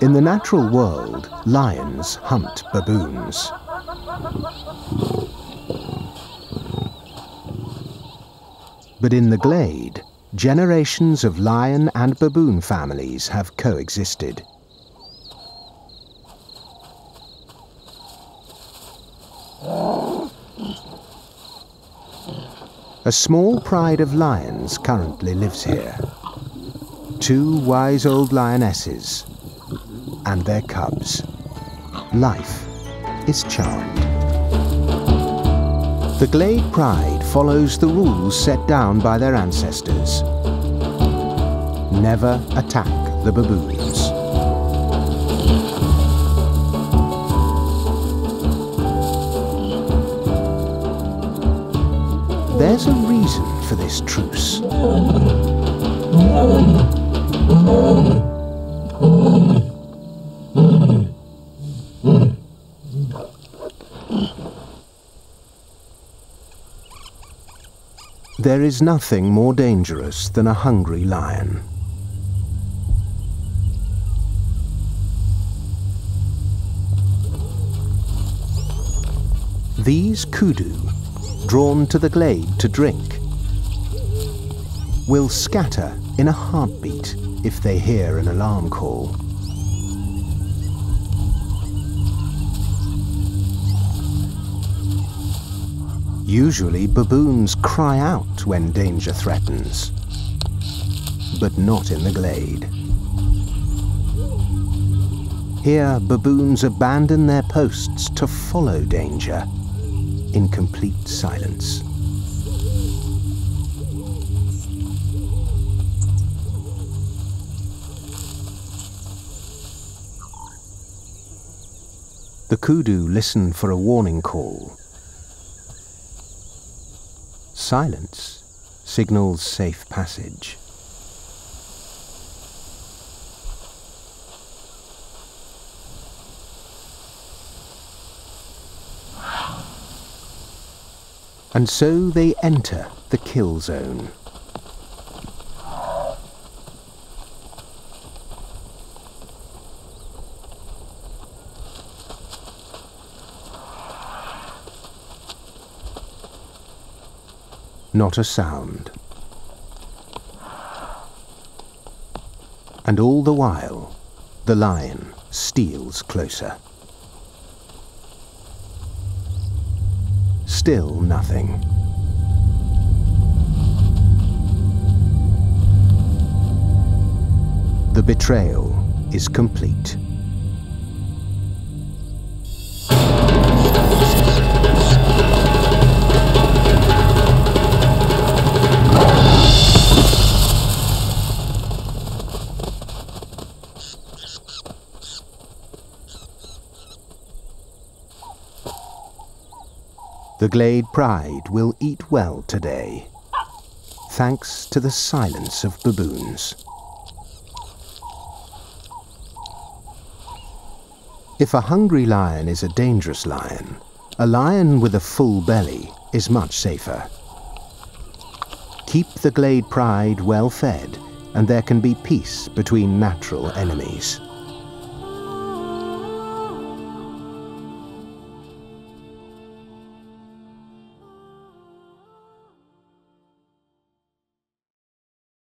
In the natural world, lions hunt baboons. But in the glade, generations of lion and baboon families have coexisted. A small pride of lions currently lives here. Two wise old lionesses and their cubs. Life is charmed. The Glade Pride follows the rules set down by their ancestors. Never attack the baboons. There's a reason for this truce. There is nothing more dangerous than a hungry lion. These kudu, drawn to the glade to drink, will scatter in a heartbeat if they hear an alarm call. Usually baboons cry out when danger threatens, but not in the glade. Here, baboons abandon their posts to follow danger in complete silence. The kudu listen for a warning call. Silence signals safe passage. And so they enter the kill zone. Not a sound. And all the while, the lion steals closer. Still nothing. The betrayal is complete. The Glade Pride will eat well today, thanks to the silence of baboons. If a hungry lion is a dangerous lion, a lion with a full belly is much safer. Keep the Glade Pride well fed, and there can be peace between natural enemies.